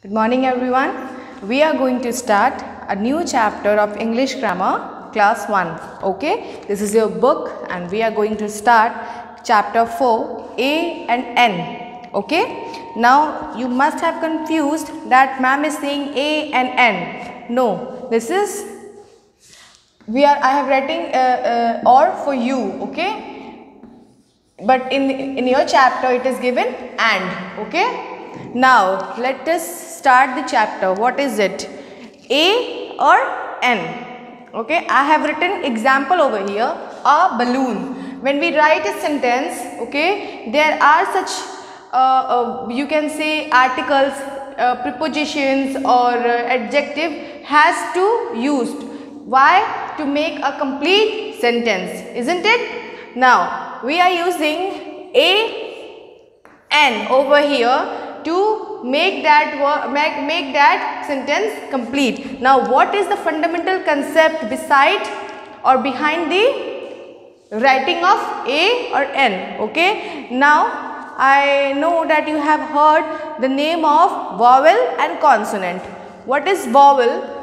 Good morning everyone. We are going to start a new chapter of English grammar class 1. Okay? This is your book and we are going to start chapter 4 A and N. Okay? Now you must have confused that ma'am is saying A and N. No, this is we are I have writing uh, uh, or for you. Okay? But in in your chapter it is given and. Okay? Now let us start the chapter. What is it? A or N? Okay, I have written example over here. A balloon. When we write a sentence, okay, there are such uh, uh, you can say articles, uh, prepositions or uh, adjective has to used. Why? To make a complete sentence, isn't it? Now we are using a n over here to make that make, make that sentence complete. Now what is the fundamental concept beside or behind the writing of A or N? Okay. Now I know that you have heard the name of vowel and consonant. What is vowel?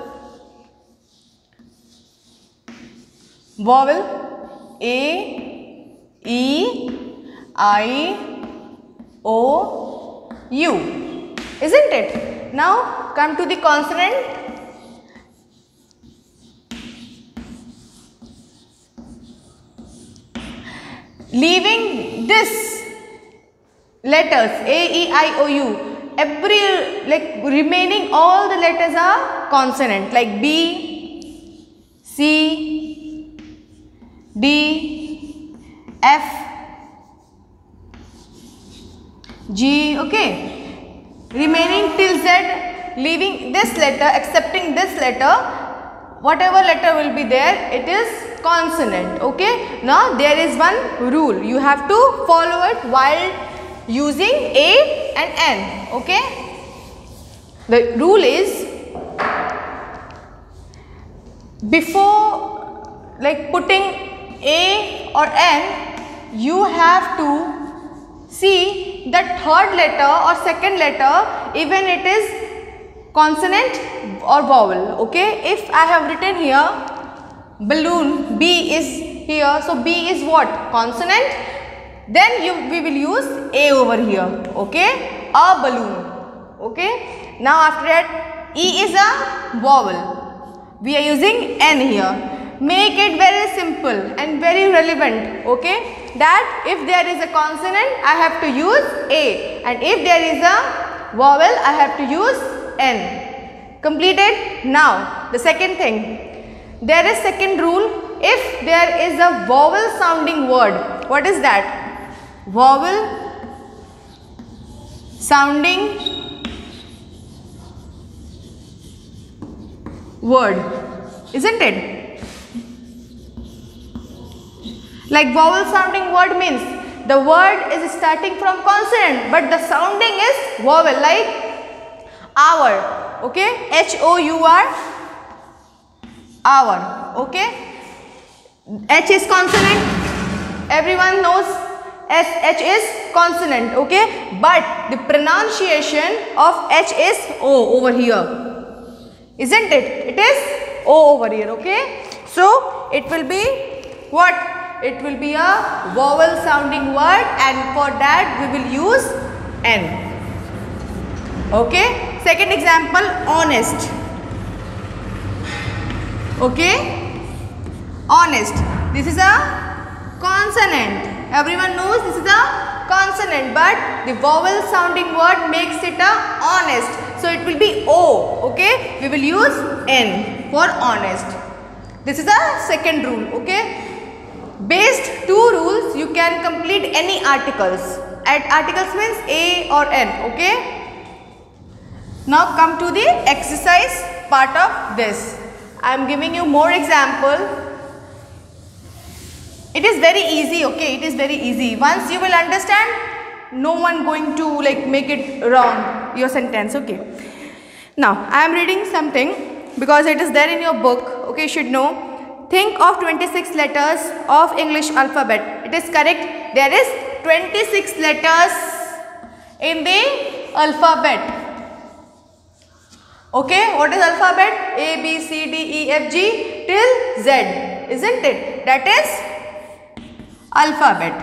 Vowel A, E, I, O, U. Isn't it? Now come to the consonant. Leaving this letters A, E, I, O, U. Every like remaining all the letters are consonant like B, C, D, F, G, okay. Remaining till Z, leaving this letter, accepting this letter, whatever letter will be there, it is consonant, okay. Now, there is one rule, you have to follow it while using A and N, okay. The rule is, before like putting A or N, you have to see the third letter or second letter even it is consonant or vowel okay? If i have written here balloon b is here so b is what? Consonant. Then you we will use a over here okay? A balloon okay? Now after that e is a vowel. We are using n here make it very simple and very relevant okay that if there is a consonant I have to use A and if there is a vowel I have to use N. Completed? Now the second thing there is second rule if there is a vowel sounding word what is that? Vowel sounding word isn't it? Like vowel sounding word means the word is starting from consonant but the sounding is vowel like hour. Okay. H O U R hour. Okay. H is consonant. Everyone knows S H is consonant. Okay. But the pronunciation of H is O over here. Isn't it? It is O over here. Okay. So it will be what? It will be a vowel sounding word and for that we will use N. Okay. Second example honest. Okay. Honest. This is a consonant. Everyone knows this is a consonant but the vowel sounding word makes it a honest. So it will be O. Okay. We will use N for honest. This is a second rule. Okay. Based two rules, you can complete any articles. At articles means A or N, okay? Now come to the exercise part of this. I am giving you more example. It is very easy, okay? It is very easy. Once you will understand, no one going to like make it wrong, your sentence, okay? Now, I am reading something because it is there in your book, okay? You should know Think of 26 letters of English alphabet. It is correct. There is 26 letters in the alphabet. Okay, what is alphabet? A, B, C, D, E, F, G till Z, isn't it? That is alphabet.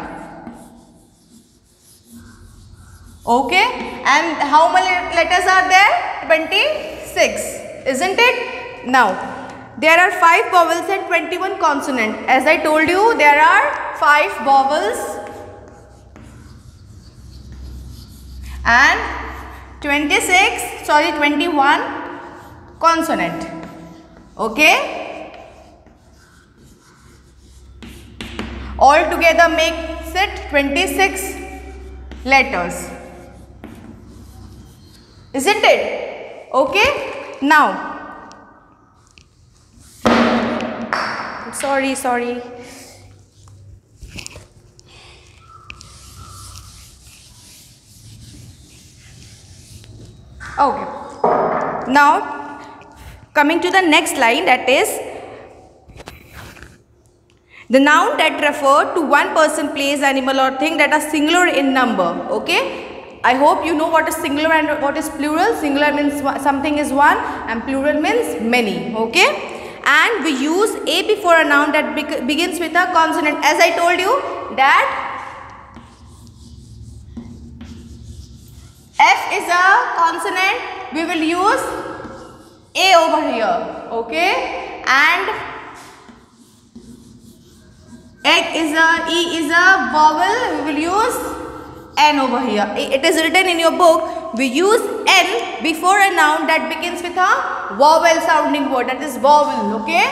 Okay, and how many letters are there? 26, isn't it? Now, there are 5 vowels and 21 consonant. As I told you, there are 5 vowels and 26, sorry 21 consonant. Okay? All together makes it 26 letters. Isn't it? Okay? Now sorry sorry okay now Coming to the next line that is the noun that refer to one person, place, animal or thing that are singular in number. Okay. I hope you know what is singular and what is plural. Singular means something is one and plural means many. Okay. And we use a before a noun that be begins with a consonant. As I told you that F is a consonant. We will use a over here okay and egg is a E is a vowel we will use N over here it is written in your book we use N before a noun that begins with a vowel sounding word that is vowel okay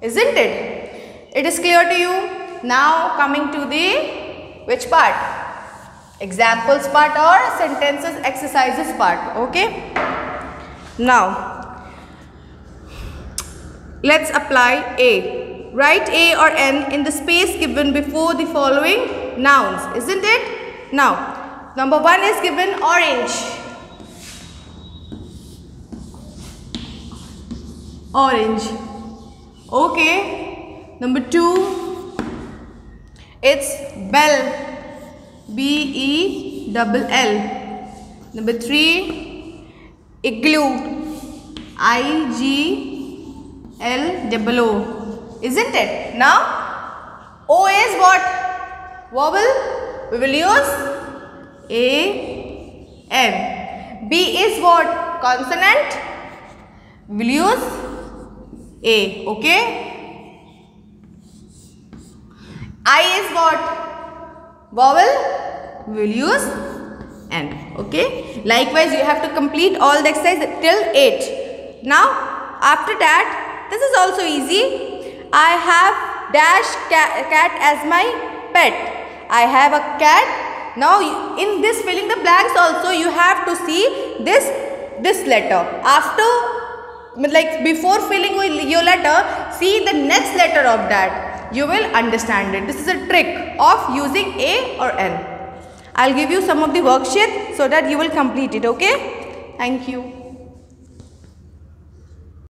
isn't it it is clear to you now coming to the which part examples part or sentences exercises part okay now, let's apply A. Write A or N in the space given before the following nouns, isn't it? Now, number one is given orange. Orange. Okay. Number two, it's bell. B-E-double L. Number three, igloo. I g l double o. Isn't it? Now o is what? Vowel. We will use a n b is what? Consonant. We will use a okay? I is what? Vowel? We will use n okay? Likewise you have to complete all the exercise till 8 now after that this is also easy. I have dash cat, cat as my pet. I have a cat. Now in this filling the blanks also you have to see this this letter. After like before filling your letter see the next letter of that you will understand it this is a trick of using a or n I'll give you some of the worksheet so that you will complete it. Okay. Thank you.